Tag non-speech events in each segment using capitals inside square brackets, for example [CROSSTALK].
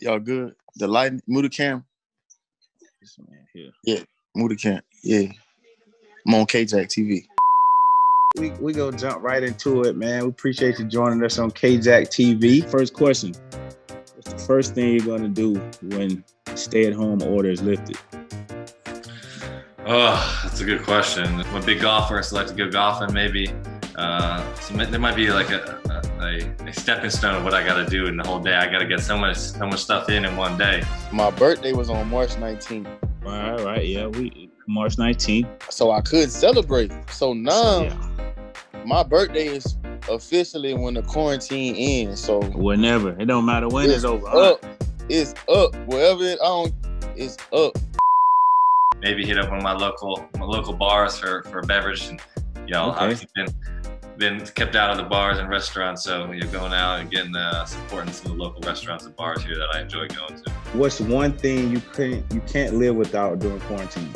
Y'all good? The lighting, Muda Cam? This man here. Yeah, Muda Cam. Yeah. I'm on KJack TV. We we gonna jump right into it, man. We appreciate you joining us on KJack TV. First question: What's the first thing you're gonna do when stay-at-home order is lifted? Oh, that's a good question. I'm a big golfer, so I like to go golfing. Maybe uh, so there might be like a, a, a stepping stone of what I got to do in the whole day. I got to get so much so much stuff in in one day. My birthday was on March 19th, All right, right, yeah. We March 19th. so I couldn't celebrate. So now So, yeah, my birthday is officially when the quarantine ends. So whenever it don't matter when it's over. huh? up, it's up. Wherever it on, it's up. Maybe hit up one of my local my local bars for, for a beverage, and you know, Okay. obviously been been kept out of the bars and restaurants, so you're going out and getting uh, supporting some of the local restaurants and bars here that I enjoy going to. What's one thing you couldn't you can't live without during quarantine?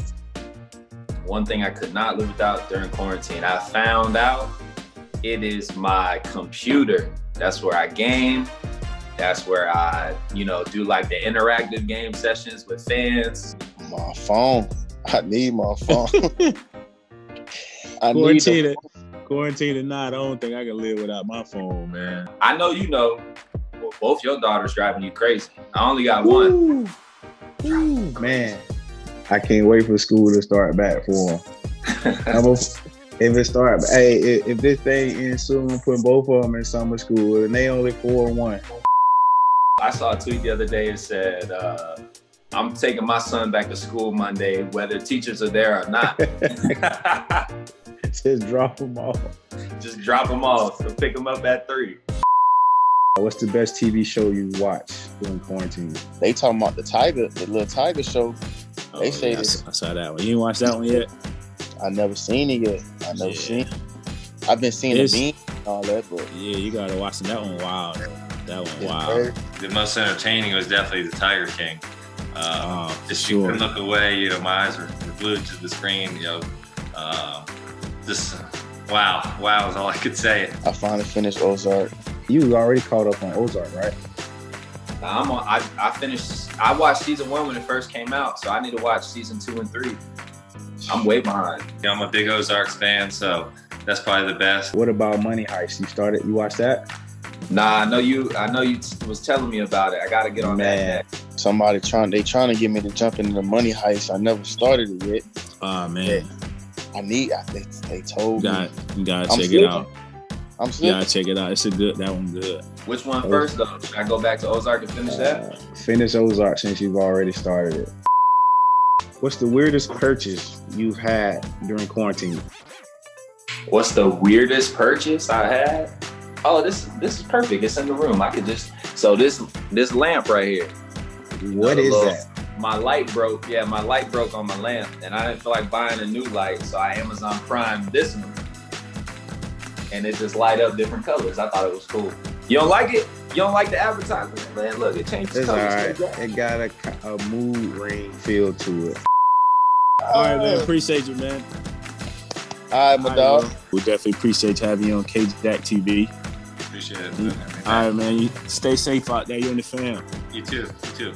One thing I could not live without during quarantine, I found out it is my computer. That's where I game. That's where I, you know, do like the interactive game sessions with fans. My phone. I need my phone. [LAUGHS] I need Quarantine, the, it- quarantine or not, I don't think I can live without my phone, man. I know you know, well, both your daughters driving you crazy. I only got one. Ooh, ooh, man. I can't wait for school to start back for them. [LAUGHS] If it start, hey, if, if this thing ends soon, I'm putting both of them in summer school, and they only four and one. I saw a tweet the other day that said, uh, I'm taking my son back to school Monday, whether teachers are there or not. [LAUGHS] [LAUGHS] [LAUGHS] Just drop them off. Just drop them off So pick them up at three. What's the best TV show you watch during quarantine? they talking about the Tiger, the little Tiger show. They say Oh, yeah, I this- saw- I saw that one. You ain't watched that one yet? I never seen it yet. I never Yeah. seen. I've been seeing It's- the bean and all that, but Yeah, you gotta watch it. That one. Wow, that one. it's Wow. The most entertaining was definitely the Tiger King. Uh, Oh, just sure. you couldn't look away. You know, my eyes were, were glued to the screen. You know, uh, just wow, wow is all I could say. I finally finished Ozark. You already caught up on Ozark, right? Now, I'm on, I, I finished, I watched season one when it first came out, so I need to watch season two and three. I'm way behind. You know, I'm a big Ozarks fan, so that's probably the best. What about Money Heist? You started. You watched that? Nah, I know you, I know you t- was telling me about it. I got to get on Man. that. Somebody trying, they trying to get me to jump into the money heist. I never started it yet. Oh man, I need. I, they, they you told got me. you gotta I'm check it out. I'm You slipping. gotta check it out. It's a good. That one good. Which one first though? Should I go back to Ozark and finish that? Uh, finish Ozark since you've already started it. What's the weirdest purchase you've had during quarantine? What's the weirdest purchase I had? Oh, this this is perfect. It's in the room. I could just so this this lamp right here. What the is little- that? My light broke. Yeah, my light broke on my lamp, and I didn't feel like buying a new light, so I Amazon Prime this one, and it just light up different colors. I thought it was cool. You don't like it? You don't like the advertisement, man? Look, it changes It's all colors. right. It got a, a mood ring feel to it. All right, man. Appreciate you, man. All right, my All right, dog. man. We definitely appreciate having you on KJack TV. Appreciate it. Mm-hmm. All right, man. You stay safe out there. You and the fam. You too. You too.